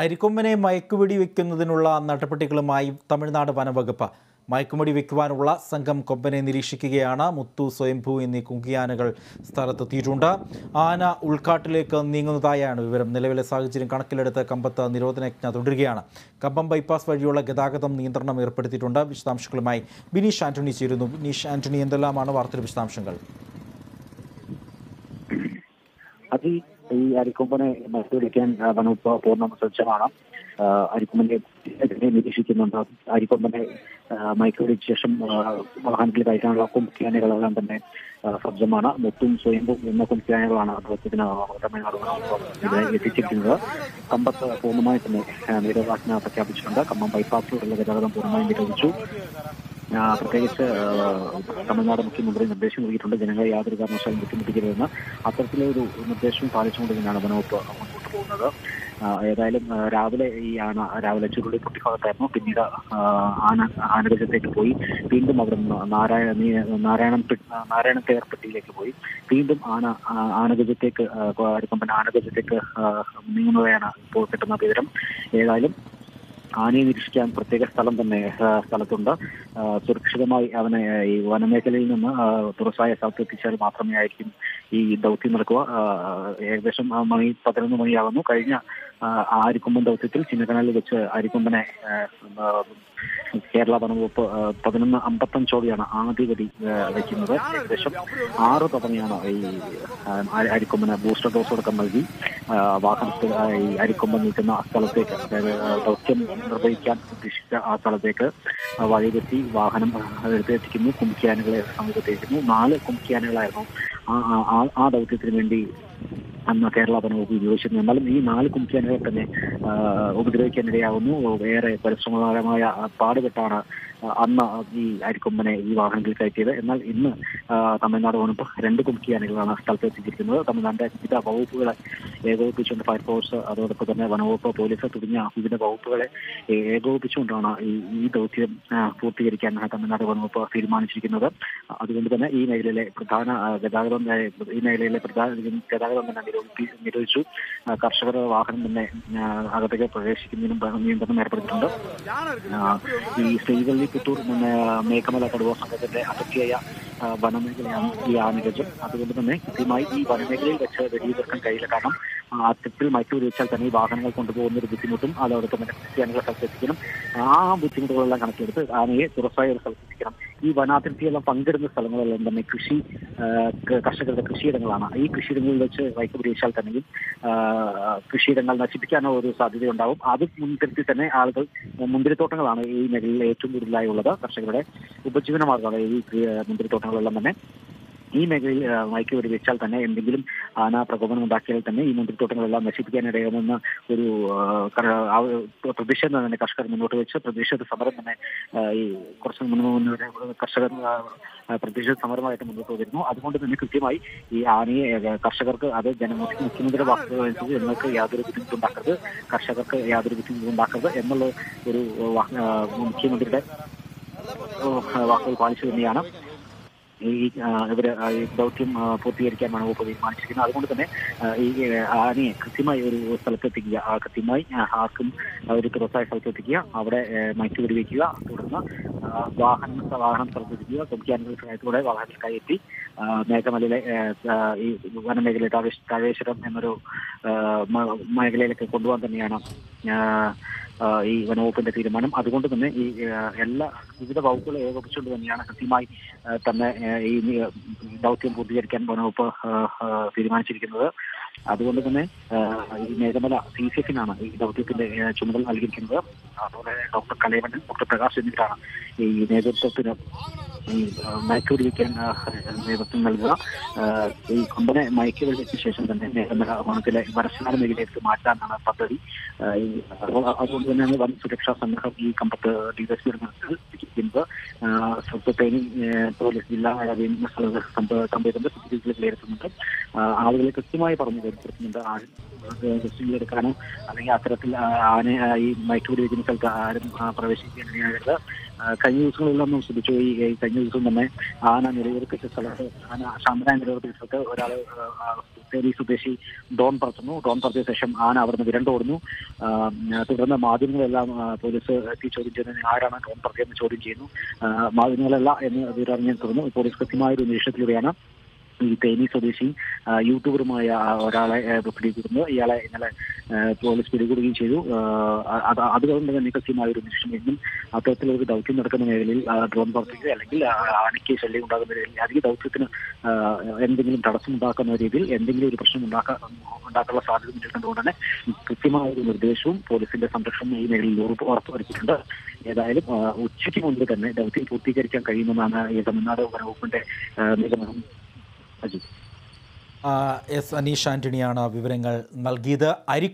അരിക്കൊമ്പനെ മയക്കുവെടി വയ്ക്കുന്നതിനുള്ള നടപടികളുമായി തമിഴ്നാട് വനവകുപ്പ്. മയക്കുമടി വയ്ക്കുവാനുള്ള സംഘം കൊമ്പനെ നിരീക്ഷിക്കുകയാണ്. മുത്തു സ്വയംഭൂ എന്നീ കുങ്കിയാനകൾ സ്ഥലത്തെത്തിയിട്ടുണ്ട്. ആന ഉൾക്കാട്ടിലേക്ക് നീങ്ങുന്നതായാണ് വിവരം. നിലവിലെ സാഹചര്യം കണക്കിലെടുത്ത് കമ്പത്ത് നിരോധനാജ്ഞ തുടരുകയാണ്. കമ്പം ബൈപ്പാസ് വഴിയുള്ള ഗതാഗതം നിയന്ത്രണം ഏർപ്പെടുത്തിയിട്ടുണ്ട്. വിശദാംശങ്ങളുമായി ബിനീഷ് ആന്റണി ചേരുന്നു. ബിനീഷ് ആന്റണി എന്തെല്ലാമാണ് വാർത്തയുടെ വിശദാംശങ്ങൾ അത് ഈ അരിക്കൊമ്പനെ മത്സരിക്കാൻ വനവകുപ്പ് പൂർണ സജ്ജമാണ് അരിക്കൊമ്പനെ നിരീക്ഷിക്കുന്നുണ്ട്. അരിക്കൊമ്പനെ മയക്കുവെടിച്ച ശേഷം വാഹനത്തിൽ കയറ്റാനുള്ള കുംക്യാനികളെല്ലാം തന്നെ സജ്ജമാണ്. മുത്തും സ്വയംഭും എന്ന കുംക്യാനികളാണ് അദ്ദേഹത്തിന് തമിഴ്നാട് എത്തിച്ചിരിക്കുന്നത്. കമ്പത്ത് പൂർണമായി തന്നെ നിരോധാജ്ഞ പ്രഖ്യാപിച്ചിട്ടുണ്ട്. കമ്പം ബൈപ്പാസിലുള്ള ഗതാഗതം പൂർണമായും നിരോധിച്ചു. പ്രത്യേകിച്ച് തമിഴ്നാട് മുഖ്യമന്ത്രി നിർദ്ദേശം നൽകിയിട്ടുണ്ട്. ജനങ്ങളെ യാതൊരു കാരണവശാലും ബുദ്ധിമുട്ടിക്കരുതെന്ന്. അത്തരത്തിലെ ഒരു നിർദ്ദേശം പാലിച്ചുകൊണ്ട് തന്നെയാണ് വനവകുപ്പ് മുന്നോട്ട് പോകുന്നത്. ഏതായാലും രാവിലെ ഈ ആന രാവിലെ ചുരുളി പൊട്ടിക്കാലത്തായിരുന്നു പിന്നീട് ആന ആനരജത്തേക്ക് പോയി. വീണ്ടും അവിടെ നിന്ന് നാരായണ നാരായണൻ പെ- നാരായണ തേർപ്പെട്ടിയിലേക്ക് പോയി. വീണ്ടും ആന ആനഗജത്തേക്ക് അരിക്കൊമ്പൻ ആനഗജത്തേക്ക് നീങ്ങുന്നതാണ് ഇപ്പോൾ കിട്ടുന്ന വിവരം. ഏതായാലും ആനയെ നിരീക്ഷിക്കാൻ പ്രത്യേക സ്ഥലം തന്നെ സ്ഥലത്തുണ്ട്. സുരക്ഷിതമായി അവനെ ഈ വനമേഖലയിൽ നിന്ന് തുറസായ സ്ഥലത്ത് എത്തിച്ചാൽ മാത്രമേ ആയിരിക്കും ഈ ദൗത്യം നടക്കുക. ഏകദേശം മണി പതിനൊന്ന് മണിയാകുന്നു കഴിഞ്ഞ ആരിക്കൊമ്പൻ ദൗത്യത്തിൽ ചിന്നക്കനാലിൽ വെച്ച് ആരിക്കൊമ്പനെ കേരള വനംവകുപ്പ് ആ, പതിനൊന്ന് അമ്പത്തഞ്ചോടെയാണ് ആദ്യ ഗതി ആ, വയ്ക്കുന്നത്. ഏകദേശം ആറ് തവണയാണ് ഈ അരിക്കൊമ്പിന് ബൂസ്റ്റർ ഡോസ് അടക്കം നൽകി. ആ, വാഹനത്തിൽ ആ, ഈ അരിക്കൊമ്പൻ നിൽക്കുന്ന സ്ഥലത്തേക്ക് അതായത് ആ, ദൗത്യം നിർവഹിക്കാൻ ഉദ്ദേശിച്ച ആ സ്ഥലത്തേക്ക് വഴിയിലെത്തി വാഹനം ആ, എടുത്തെത്തിക്കുന്നു കുംക്കിയാനുകളെ സമീപത്തേക്കുന്നു നാല് കുംക്കിയാനുകളായിരുന്നു ആ ആ- ആ- ആ ദൗത്യത്തിന് വേണ്ടി അന്ന് കേരള വനവകുപ്പ് ഉപയോഗിച്ചിരുന്നു എന്നാലും ഈ നാല് കുംഭിയാനകളെ തന്നെ ഉപദ്രവിക്കാനിടയാവുന്നു ഏറെ പരിശ്രമകരമായ പാടുപെട്ടാണ് അന്ന് ഈ അരിക്കൊമ്പനെ ഈ വാഹനത്തിൽ കയറ്റിയത്. എന്നാൽ ഇന്ന് തമിഴ്നാട് വകുപ്പ് രണ്ട് കുംക്കിയാനുകളാണ് സ്ഥലത്ത് എത്തിച്ചിരിക്കുന്നത് തമിഴ്നാടിന്റെ വിവിധ വകുപ്പുകളെ ഏകോപിപ്പിച്ചുകൊണ്ട് ഫയർഫോഴ്സ് അതോടൊപ്പം തന്നെ വനവകുപ്പ് പോലീസ് തുടങ്ങിയ വിവിധ വകുപ്പുകളെ ഏകോപിപ്പിച്ചുകൊണ്ടാണ് ഈ ഈ ദൗത്യം പൂർത്തീകരിക്കാൻ തമിഴ്നാട് വനവകുപ്പ് തീരുമാനിച്ചിരിക്കുന്നത്. അതുകൊണ്ട് തന്നെ ഈ മേഖലയിലെ പ്രധാന ഗതാഗതം ഈ മേഖലയിലെ പ്രധാന ഗതാഗതം തന്നെ നിരോധി നിരോധിച്ചു. കർഷകരുടെ വാഹനം തന്നെ അകത്തേക്ക് പ്രവേശിക്കുന്നതിനും നിയന്ത്രണം ഏർപ്പെടുത്തിയിട്ടുണ്ട്. ഈ ശ്രീവള്ളി പിന്നെ മേഘമല കടുവ സംഘത്തിന്റെ അതിർത്തിയായ വനമേഖലയാണ് ഈ ആനകജം അതുകൊണ്ട് തന്നെ കൃത്യമായി ഈ വനമേഖലയിൽ വെച്ച് വെടിയുതിർക്കാൻ കഴിയില്ല. കാരണം അത്തരത്തിൽ വെച്ചാൽ തന്നെ ഈ വാഹനങ്ങൾ കൊണ്ടുപോകുന്ന ഒരു ബുദ്ധിമുട്ടും അതോടൊപ്പം തന്നെ ക്രിസ്ത്യാനികളെ സ്ഥലത്തെത്തിക്കണം ആ ബുദ്ധിമുട്ടുകളെല്ലാം കണക്കിലെടുത്ത് ആനയെ തുറസായ ഒരു സ്ഥലത്തെത്തിക്കണം ഈ വനാതിർത്തിയെല്ലാം പങ്കിടുന്ന സ്ഥലങ്ങളെല്ലാം തന്നെ കൃഷി കർഷകരുടെ കൃഷിയിടങ്ങളാണ്. ഈ കൃഷിയിടങ്ങളിൽ വെച്ച് വൈക്ക് പിടിച്ചാൽ തന്നെയും കൃഷിയിടങ്ങൾ നശിപ്പിക്കാനോ ഒരു സാധ്യതയുണ്ടാവും. അത് മുൻകരുത്തി തന്നെ ആളുകൾ മുന്തിരിത്തോട്ടങ്ങളാണ് ഈ മേഖലയിൽ ഏറ്റവും കൂടുതലായി ഉള്ളത് കർഷകരുടെ ഉപജീവന മാർഗമാണ് ഈ മുന്തിരിത്തോട്ടങ്ങളെല്ലാം തന്നെ. ഈ മേഖലയിൽ ആ, മയക്ക് വെച്ചാൽ തന്നെ എന്തെങ്കിലും ആന പ്രകോപനം ഉണ്ടാക്കിയാൽ തന്നെ ഈ മുന്തിരിത്തോട്ടങ്ങളെല്ലാം നശിപ്പിക്കാനിടയാകുമെന്ന ഒരു പ്രതിഷേധം തന്നെ കർഷകർ മുന്നോട്ട് വെച്ച്. പ്രതിഷേധ സമരം തന്നെ ഈ കുറച്ച് മുന്നേ കർഷകർ പ്രതിഷേധ സമരമായിട്ട് മുന്നോട്ട് വരുന്നു. അതുകൊണ്ട് തന്നെ കൃത്യമായി ഈ ആനയെ കർഷകർക്ക് അത് ജനമുഖ്യ മുഖ്യമന്ത്രിയുടെ വാക്കുകൾ അനുസരിച്ച് ജനങ്ങൾക്ക് യാതൊരു ബുദ്ധിമുട്ടുണ്ടാക്കരുത് കർഷകർക്ക് യാതൊരു ബുദ്ധിമുട്ടുണ്ടാക്കരുത് എന്നുള്ള ഒരു മുഖ്യമന്ത്രിയുടെ വാക്കുകൾ പാലിച്ചു തന്നെയാണ്. ഈ ഇവർ ദൗത്യം പൂർത്തീകരിക്കാനാണ് വകുപ്പ് തീരുമാനിച്ചിരിക്കുന്നത്. അതുകൊണ്ട് തന്നെ ഈ ആനയെ കൃത്യമായി ഒരു സ്ഥലത്തെത്തിക്കുക. കൃത്യമായി ആർക്കും ഒരു തുറസായ സ്ഥലത്തെത്തിക്കുക. അവിടെ മയക്കു വെടിവെക്കുക. തുടർന്ന് വാഹനം വാഹനം സ്ഥലത്തെത്തിക്കുക. തൊക്കിയാനുകൾ സഹായത്തോടെ വാഹനത്തിൽ കയറ്റി മേഘമലയിലെ ഈ വനമേഖല താഴേശ്വരം എന്നൊരു മേഖലയിലൊക്കെ കൊണ്ടുപോകാൻ തന്നെയാണ് ഈ വനവകുപ്പിന്റെ തീരുമാനം. അതുകൊണ്ട് തന്നെ ഈ എല്ലാ വിവിധ വകുപ്പുകളെ ഏകോപിച്ചുകൊണ്ട് തന്നെയാണ് കൃത്യമായി തന്നെ ഈ ദൗത്യം പൂർത്തീകരിക്കാൻ വനവകുപ്പ് തീരുമാനിച്ചിരിക്കുന്നത്. അതുകൊണ്ട് തന്നെ ഈ മേഘമല സി സി എഫിനാണ് ഈ ദൗത്യത്തിന്റെ ചുമതല നൽകിയിരിക്കുന്നത്. അതുപോലെ ഡോക്ടർ കലൈവണ്ണൻ ഡോക്ടർ പ്രകാശ് എന്നിവരാണ് ഈ നേതൃത്വത്തിന് ഈ പിടിക്കാൻ നേതൃത്വം നൽകുക ഈ കൊമ്പനെ മയക്കുവെടി വെച്ച ശേഷം തന്നെ നേരമല വനത്തിലെ വരശാല മേഖലയിലേക്ക് മാറ്റാനാണ് പദ്ധതി. അതുകൊണ്ട് തന്നെയാണ് വൻ സുരക്ഷാ സംഘം ഈ കമ്പത്ത് ഡിവൈഎസ്പി ഇരിക്കുന്നത് സ്വത്തത്തേനി പോലീസ് ജില്ലാ സംഭവ- സംഭവത്തിന്റെ സ്ഥിതിഗതികൾ വിലയിരുത്തുന്നുണ്ട്. ആളുകളെ കൃത്യമായി പറഞ്ഞു ആരും ദൃശ്യങ്ങൾ എടുക്കാനോ അല്ലെങ്കിൽ അത്തരത്തിൽ ആനെ ഈ മയക്കുപിടി വയ്ക്കുന്ന സ്ഥലത്ത് ആരും പ്രവേശിക്കാനിടയാകരുത് കഴിഞ്ഞ ദിവസങ്ങളിലൊന്നും നാം ശ്രദ്ധിച്ചു. ഈ കഴിഞ്ഞ ദിവസം തന്നെ ആന നിലയുറപ്പിച്ച സ്ഥലത്ത് ആന ശാന്തനായ നിലയുറപ്പിച്ച സ്ഥലത്ത് ഒരാൾ തേനി സ്വദേശി ഡോൺ പറത്തുന്നു. ഡോൺ പറത്തിയ ശേഷം ആന അവിടുന്ന് വിരണ്ടോടുന്നു തുടർന്ന് മാധ്യമങ്ങളെല്ലാം പോലീസ് എത്തി ചോദ്യം ചെയ്യുന്നതിന് ആരാണ് ഡോൺ പറത്തിയെന്ന് ചോദ്യം ചെയ്യുന്നു. മാധ്യമങ്ങളല്ല എന്ന് വിവരറിഞ്ഞ തുടർന്നു പോലീസ് കൃത്യമായ ഒരു നിരീക്ഷണത്തിലൂടെയാണ് ഈ തേനി സ്വദേശി യൂട്യൂബറുമായ ഒരാളെ പിടികൂടുന്നു. ഇയാളെ ഇന്നലെ പോലീസ് പിടികൂടുകയും ചെയ്തു. അതുകൊണ്ട് തന്നെ കൃത്യമായ ഒരു നിരീക്ഷണം എന്നും അത്തരത്തിലൊരു ദൗത്യം നടക്കുന്ന മേഖലയിൽ ഡ്രോൺ പ്രവർത്തിക്കുക അല്ലെങ്കിൽ ആ, ആനയ്ക്ക് ശല്യം ഉണ്ടാകുന്ന രീതിയിൽ അധിക ദൗത്യത്തിന് എന്തെങ്കിലും തടസ്സം ഉണ്ടാക്കുന്ന രീതിയിൽ എന്തെങ്കിലും ഒരു പ്രശ്നം ഉണ്ടാക്കാനുള്ള സാധ്യത മുന്നിട്ടുകൊണ്ട് തന്നെ കൃത്യമായ ഒരു നിർദ്ദേശവും പോലീസിന്റെ സംരക്ഷണം ഈ മേഖലയിൽ ഉറപ്പ് ഉറപ്പുവരുത്തിയിട്ടുണ്ട് ഏതായാലും ഉച്ചയ്ക്ക് മുൻപ് തന്നെ ദൗത്യം പൂർത്തീകരിക്കാൻ കഴിയുമെന്നാണ് ഈ തമിഴ്നാട് വനവകുപ്പിന്റെ നിഗമനം. അജിത്. എസ് അനീഷ് ആന്റണിയാണ് വിവരങ്ങൾ നൽകിയത്. അരി